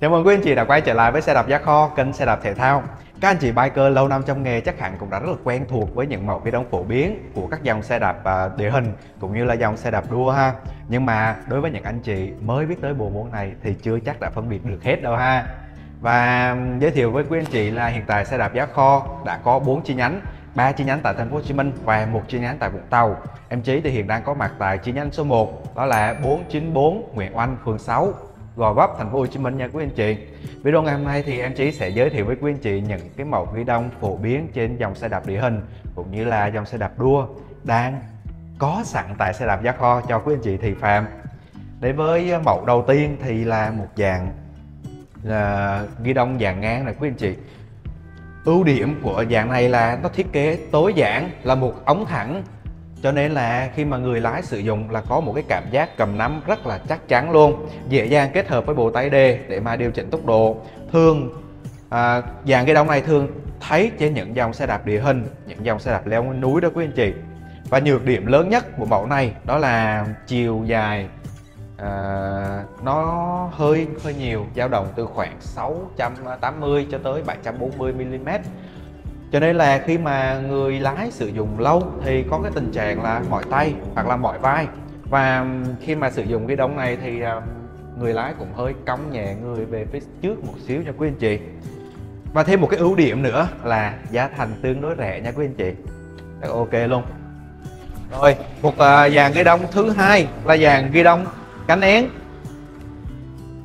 Chào mừng quý anh chị đã quay trở lại với xe đạp giá kho, kênh xe đạp thể thao. Các anh chị biker lâu năm trong nghề chắc hẳn cũng đã rất là quen thuộc với những mẫu vi đông phổ biến của các dòng xe đạp à, địa hình cũng như là dòng xe đạp đua ha. Nhưng mà đối với những anh chị mới biết tới bộ môn này thì chưa chắc đã phân biệt được hết đâu ha. Và giới thiệu với quý anh chị là hiện tại xe đạp giá kho đã có 4 chi nhánh ba chi nhánh tại thành phố Hồ Chí Minh và một chi nhánh tại Vũng Tàu. Em Chí thì hiện đang có mặt tại chi nhánh số 1 đó là 494 Nguyễn Oanh phường 6 Gò Vấp, thành phố Hồ Chí Minh nha quý anh chị. Video ngày hôm nay thì em chỉ sẽ giới thiệu với quý anh chị những cái mẫu ghi đông phổ biến trên dòng xe đạp địa hình, cũng như là dòng xe đạp đua đang có sẵn tại xe đạp giá kho cho quý anh chị thì phạm. Để với ờ, mẫu đầu tiên thì là một dạng là ghi đông dạng ngang này quý anh chị ưu điểm của dạng này là nó thiết kế tối giản, là một ống thẳng cho nên là khi mà người lái sử dụng là có một cái cảm giác cầm nắm rất là chắc chắn luôn. Dễ dàng kết hợp với bộ tay đề để mà điều chỉnh tốc độ. Thường à, dàn cái đông này thường thấy trên những dòng xe đạp địa hình những dòng xe đạp leo núi đó quý anh chị. Và nhược điểm lớn nhất của mẫu này đó là chiều dài à, nó hơi hơi nhiều dao động từ khoảng 680 cho tới 740 mm cho nên là khi mà người lái sử dụng lâu thì có cái tình trạng là mỏi tay hoặc là mỏi vai. Và khi mà sử dụng cái đống này thì à, người lái cũng hơi cong nhẹ người về phía trước một xíu nha quý anh chị. Và thêm một cái ưu điểm nữa là giá thành tương đối rẻ nha quý anh chị. Ok luôn. Rồi một uh, dàn ghi đông thứ hai là dàn ghi đông cánh én.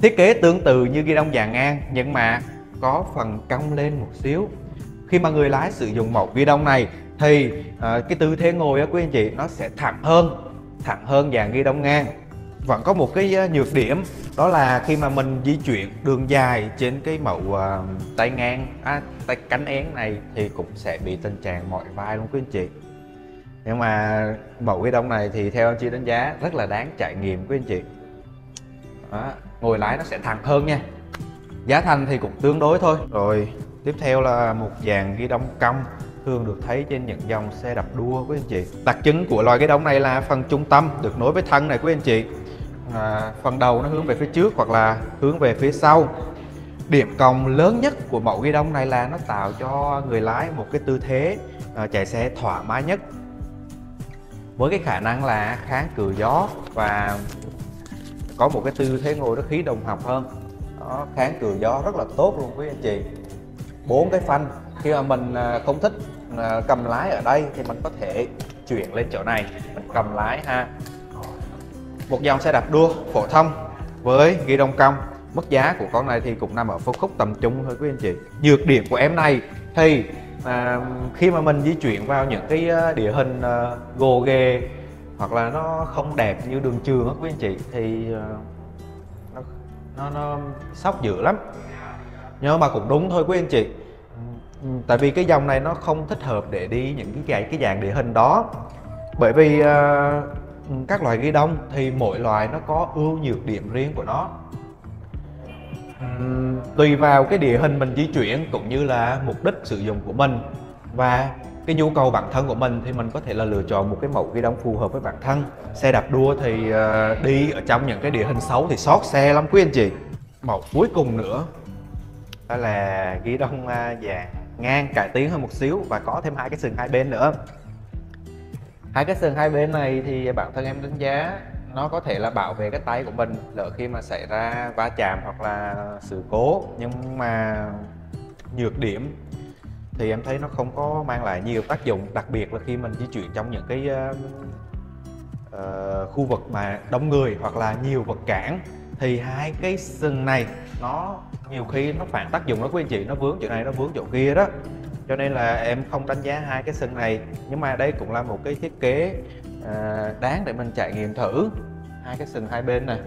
Thiết kế tương tự như ghi đông dàn ngang nhưng mà có phần cong lên một xíu khi mà người lái sử dụng mẫu ghi đông này thì uh, cái tư thế ngồi á quý anh chị nó sẽ thẳng hơn thẳng hơn dàn ghi đông ngang. Vẫn có một cái ờ, nhược điểm đó là khi mà mình di chuyển đường dài trên cái mẫu uh, tay ngang à, tay cánh én này thì cũng sẽ bị tình trạng mỏi vai luôn quý anh chị. Nhưng mà mẫu ghi đông này thì theo anh chị đánh giá rất là đáng trải nghiệm quý anh chị. Đó, ngồi lái nó sẽ thẳng hơn nha. Giá thành thì cũng tương đối thôi. Rồi tiếp theo là một dàn ghi đông cong thường được thấy trên những dòng xe đạp đua quý anh chị. Đặc trưng của loài ghi đông này là phần trung tâm được nối với thân này quý anh chị. À, phần đầu nó hướng về phía trước hoặc là hướng về phía sau. Điểm cộng lớn nhất của mẫu ghi đông này là nó tạo cho người lái một cái tư thế à, chạy xe thoải mái nhất. Với cái khả năng là kháng cự gió và có một cái tư thế ngồi nó khí đồng học hơn. Đó, kháng cự gió rất là tốt luôn quý anh chị bốn cái phanh khi mà mình à, không thích à, cầm lái ở đây thì mình có thể chuyển lên chỗ này. Mình cầm lái ha. Một dòng xe đạp đua phổ thông với ghi đông cong. Mức giá của con này thì cũng nằm ở phân khúc tầm trung thôi quý anh chị. Nhược điểm của em này thì à, khi mà mình di chuyển vào những cái à, địa hình à, gồ ghề hoặc là nó không đẹp như đường trường á quý anh chị thì à, nó nó nó sóc dữ lắm nhưng mà cũng đúng thôi quý anh chị. Tại vì cái dòng này nó không thích hợp để đi những cái dạng cái dạng địa hình đó. Bởi vì uh, các loại ghi đông thì mỗi loại nó có ưu nhược điểm riêng của nó. Uhm, tùy vào cái địa hình mình di chuyển cũng như là mục đích sử dụng của mình. Và cái nhu cầu bản thân của mình thì mình có thể là lựa chọn một cái mẫu ghi đông phù hợp với bản thân. Xe đạp đua thì uh, đi ở trong những cái địa hình xấu thì sót xe lắm quý anh chị. Mẫu cuối cùng nữa đó là ghi đông uh, vàng ngang cải tiến hơn một xíu và có thêm hai cái sừng hai bên nữa. Hai cái sừng hai bên này thì bản thân em đánh giá nó có thể là bảo vệ cái tay của mình lỡ khi mà xảy ra va chạm hoặc là sự cố. Nhưng mà nhược điểm thì em thấy nó không có mang lại nhiều tác dụng đặc biệt là khi mình di chuyển trong những cái uh, uh, khu vực mà đông người hoặc là nhiều vật cản thì hai cái sừng này nó nhiều khi nó phản tác dụng đó quý anh chị nó vướng chỗ này nó vướng chỗ kia đó. Cho nên là em không đánh giá hai cái sừng này nhưng mà đây cũng là một cái thiết kế à, đáng để mình trải nghiệm thử. Hai cái sừng hai bên này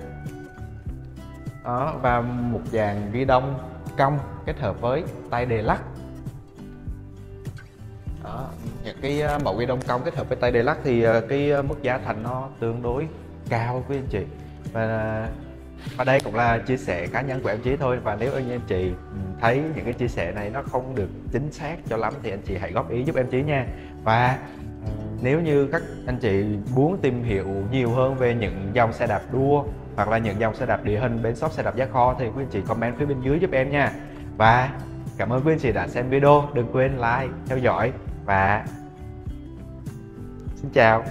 đó và một dàn ghi đông cong kết hợp với tay đề lắc. Đó những cái à, mẫu ghi đông cong kết hợp với tay đề lắc thì à, cái à, mức giá thành nó tương đối cao quý anh chị. Và và đây cũng là chia sẻ cá nhân của em chí thôi. Và nếu như anh chị ừ, thấy những cái chia sẻ này nó không được chính xác cho lắm thì anh chị hãy góp ý giúp em chí nha. Và ừ, nếu như các anh chị muốn tìm hiểu nhiều hơn về những dòng xe đạp đua hoặc là những dòng xe đạp địa hình bên shop xe đạp giá kho thì quý anh chị comment phía bên dưới giúp em nha. Và cảm ơn quý anh chị đã xem video. Đừng quên like, theo dõi và xin chào.